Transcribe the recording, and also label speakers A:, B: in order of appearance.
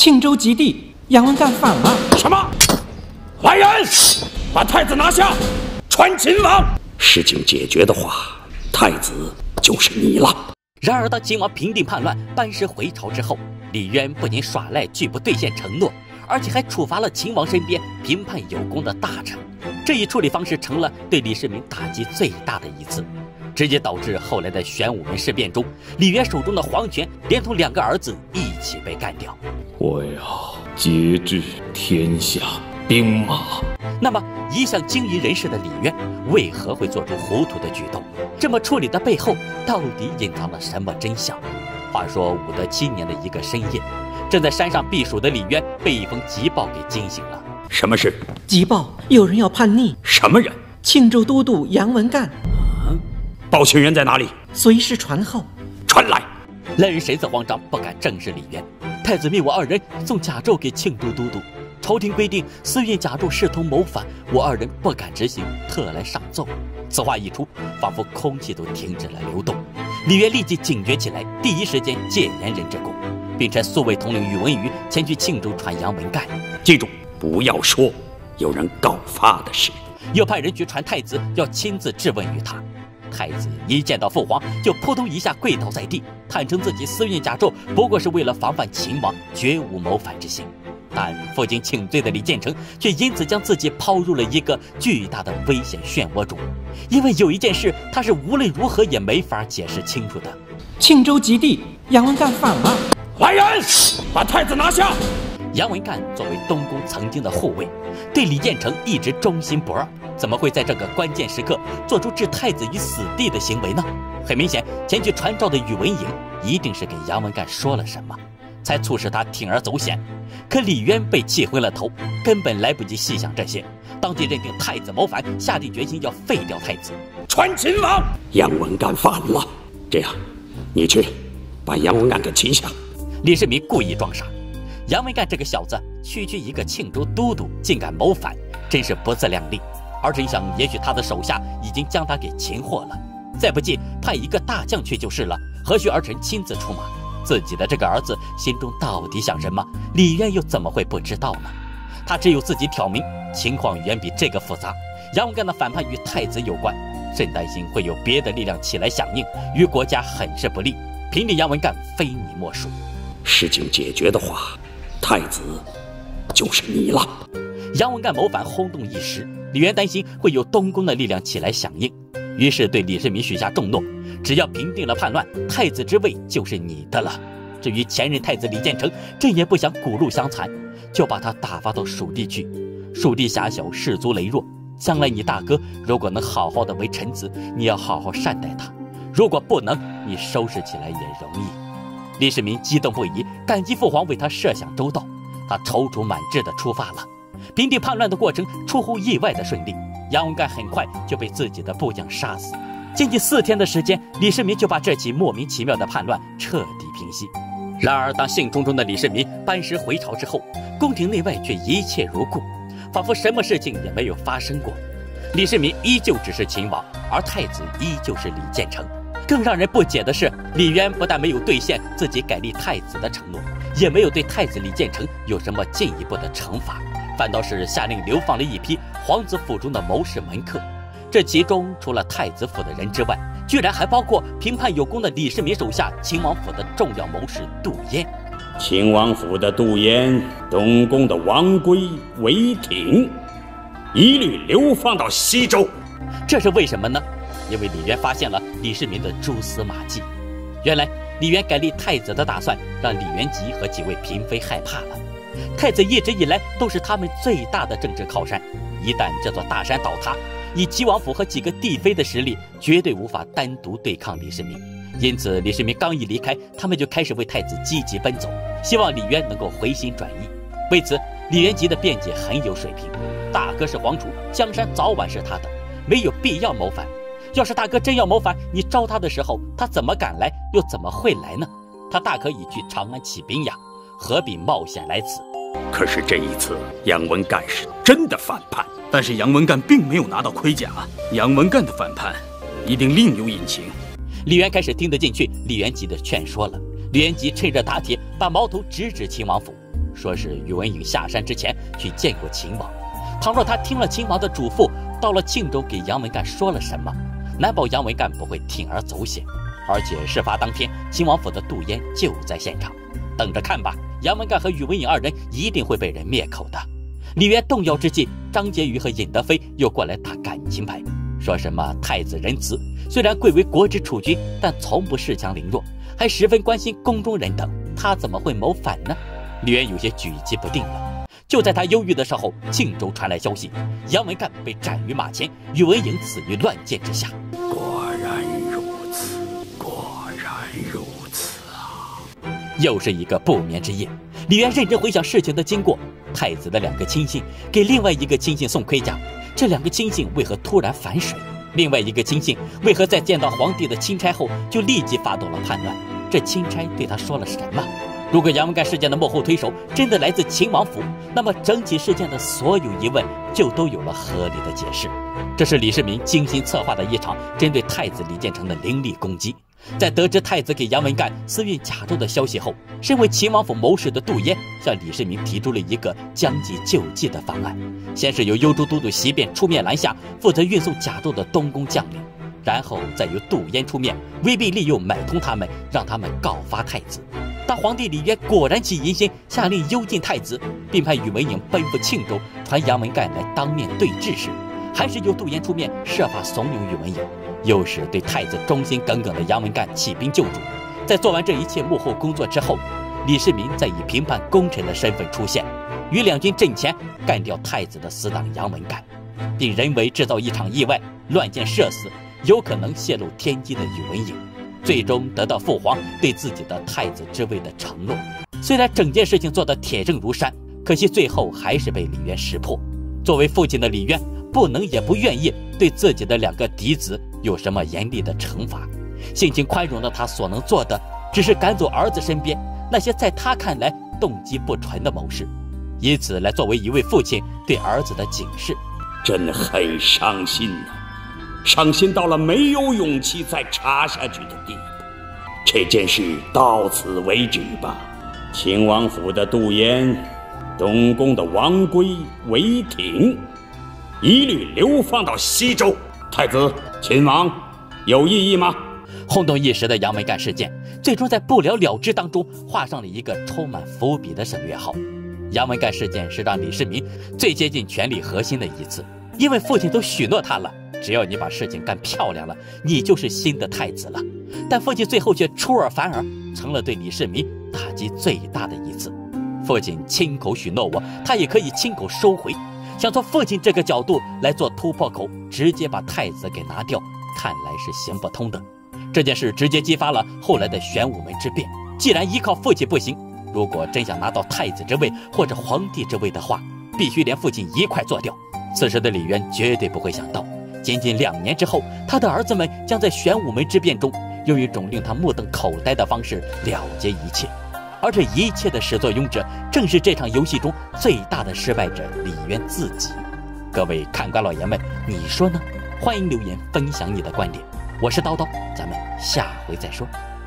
A: 庆州及第，杨文干反了。
B: 什么？来人，把太子拿下，传秦王。
C: 事情解决的话，太子就是你了。
D: 然而，当秦王平定叛乱、班师回朝之后，李渊不仅耍赖拒不兑现承诺，而且还处罚了秦王身边评判有功的大臣。这一处理方式成了对李世民打击最大的一次，直接导致后来的玄武门事变中，李渊手中的皇权连同两个儿子一起被干掉。
E: 我要节制天下兵马。
D: 那么，一向精于人事的李渊为何会做出糊涂的举动？这么处理的背后到底隐藏了什么真相？话说武德七年的一个深夜，正在山上避暑的李渊被一封急报给惊醒了。
C: 什么事？
A: 急报，有人要叛逆。
C: 什么人？
A: 庆州都督杨文干。
C: 嗯，报信人在哪里？
A: 随时传后。
C: 传来。
D: 来人神色慌张，不敢正视李渊。太子命我二人送甲胄给庆州都督。朝廷规定，私运甲胄视同谋反，我二人不敢执行，特来上奏。此话一出，仿佛空气都停止了流动。李渊立即警觉起来，第一时间戒严人之功，并差宿卫统领宇文瑜前去庆州传杨文干。
C: 记住，不要说有人告发的事。
D: 又派人去传太子，要亲自质问于他。太子一见到父皇，就扑通一下跪倒在地，坦诚自己私运甲胄不过是为了防范秦王，绝无谋反之心。但负荆请罪的李建成却因此将自己抛入了一个巨大的危险漩涡中，因为有一件事他是无论如何也没法解释清楚的：
A: 庆州及第，杨文干反了。
B: 来人，把太子拿下。
D: 杨文干作为东宫曾经的护卫，对李建成一直忠心不二，怎么会在这个关键时刻做出置太子于死地的行为呢？很明显，前去传召的宇文颖一定是给杨文干说了什么。才促使他铤而走险，可李渊被气昏了头，根本来不及细想这些，当即认定太子谋反，下定决心要废掉太子，
B: 传秦王。
C: 杨文干反了，这样，你去把杨文干给擒下。
D: 李世民故意装傻，杨文干这个小子，区区一个庆州都督，竟敢谋反，真是不自量力。儿臣想，也许他的手下已经将他给擒获了，再不济派一个大将去就是了，何须儿臣亲自出马？自己的这个儿子心中到底想什么？李渊又怎么会不知道呢？他只有自己挑明，情况远比这个复杂。杨文干的反叛与太子有关，朕担心会有别的力量起来响应，与国家很是不利。平定杨文干，非你莫属。
C: 事情解决的话，太子就是你了。
D: 杨文干谋反轰动一时，李渊担心会有东宫的力量起来响应，于是对李世民许下重诺。只要平定了叛乱，太子之位就是你的了。至于前任太子李建成，朕也不想骨肉相残，就把他打发到蜀地去。蜀地狭小，士卒羸弱，将来你大哥如果能好好的为臣子，你要好好善待他；如果不能，你收拾起来也容易。李世民激动不已，感激父皇为他设想周到，他踌躇满志地出发了。平定叛乱的过程出乎意外的顺利，杨文干很快就被自己的部将杀死。仅仅四天的时间，李世民就把这起莫名其妙的叛乱彻底平息。然而，当兴冲冲的李世民班师回朝之后，宫廷内外却一切如故，仿佛什么事情也没有发生过。李世民依旧只是秦王，而太子依旧是李建成。更让人不解的是，李渊不但没有兑现自己改立太子的承诺，也没有对太子李建成有什么进一步的惩罚，反倒是下令流放了一批皇子府中的谋士门客。这其中除了太子府的人之外，居然还包括评判有功的李世民手下秦王府的重要谋士杜淹。
C: 秦王府的杜淹、东宫的王圭、韦挺，一律流放到西周。
D: 这是为什么呢？因为李渊发现了李世民的蛛丝马迹。原来李渊改立太子的打算，让李元吉和几位嫔妃害怕了。太子一直以来都是他们最大的政治靠山，一旦这座大山倒塌，以齐王府和几个帝妃的实力，绝对无法单独对抗李世民。因此，李世民刚一离开，他们就开始为太子积极奔走，希望李渊能够回心转意。为此，李元吉的辩解很有水平：大哥是皇储，江山早晚是他的，没有必要谋反。要是大哥真要谋反，你招他的时候，他怎么敢来，又怎么会来呢？他大可以去长安起兵呀，何必冒险来此？
C: 可是这一次，杨文干是真的反叛。
E: 但是杨文干并没有拿到盔甲，杨文干的反叛一定另有隐情。
D: 李渊开始听得进去李元吉的劝说了。李元吉趁热打铁，把矛头直指秦王府，说是宇文颖下山之前去见过秦王。倘若他听了秦王的嘱咐，到了庆州给杨文干说了什么，难保杨文干不会铤而走险。而且事发当天，秦王府的杜淹就在现场，等着看吧。杨文干和宇文颖二人一定会被人灭口的。李渊动摇之际，张婕妤和尹德妃又过来打感情牌，说什么太子仁慈，虽然贵为国之储君，但从不恃强凌弱，还十分关心宫中人等，他怎么会谋反呢？李渊有些举棋不定了。就在他忧郁的时候，庆州传来消息，杨文干被斩于马前，宇文颖死于乱箭之下。
B: 果然如此，果然如此啊！
D: 又是一个不眠之夜，李渊认真回想事情的经过。太子的两个亲信给另外一个亲信送盔甲，这两个亲信为何突然反水？另外一个亲信为何在见到皇帝的钦差后就立即发动了叛乱？这钦差对他说了什么？如果杨文干事件的幕后推手真的来自秦王府，那么整起事件的所有疑问就都有了合理的解释。这是李世民精心策划的一场针对太子李建成的凌厉攻击。在得知太子给杨文干私运甲胄的消息后，身为秦王府谋士的杜淹向李世民提出了一个将计就计的方案。先是由幽州都督席变出面拦下负责运送甲胄的东宫将领，然后再由杜淹出面威逼利诱买通他们，让他们告发太子。当皇帝李渊果然起疑心，下令幽禁太子，并派宇文颖奔赴庆州传杨文干来当面对质时，还是由杜淹出面设法怂恿宇文颖。又是对太子忠心耿耿的杨文干起兵救主，在做完这一切幕后工作之后，李世民再以平叛功臣的身份出现，与两军阵前干掉太子的死党杨文干，并人为制造一场意外，乱箭射死有可能泄露天机的宇文颖，最终得到父皇对自己的太子之位的承诺。虽然整件事情做得铁证如山，可惜最后还是被李渊识破。作为父亲的李渊，不能也不愿意对自己的两个嫡子。有什么严厉的惩罚？性情宽容的他所能做的，只是赶走儿子身边那些在他看来动机不纯的谋士，以此来作为一位父亲对儿子的警示。
C: 真很伤心呐，伤心到了没有勇气再查下去的地步。这件事到此为止吧。秦王府的杜淹，东宫的王圭、韦挺，一律流放到西周。太子。秦王有异议吗？
D: 轰动一时的杨文干事件，最终在不了了之当中画上了一个充满伏笔的省略号。杨文干事件是让李世民最接近权力核心的一次，因为父亲都许诺他了，只要你把事情干漂亮了，你就是新的太子了。但父亲最后却出尔反尔，成了对李世民打击最大的一次。父亲亲口许诺我，他也可以亲口收回。想从父亲这个角度来做突破口，直接把太子给拿掉，看来是行不通的。这件事直接激发了后来的玄武门之变。既然依靠父亲不行，如果真想拿到太子之位或者皇帝之位的话，必须连父亲一块做掉。此时的李渊绝对不会想到，仅仅两年之后，他的儿子们将在玄武门之变中，用一种令他目瞪口呆的方式了结一切。而这一切的始作俑者，正是这场游戏中最大的失败者李渊自己。各位看官老爷们，你说呢？欢迎留言分享你的观点。我是叨叨，咱们下回再说。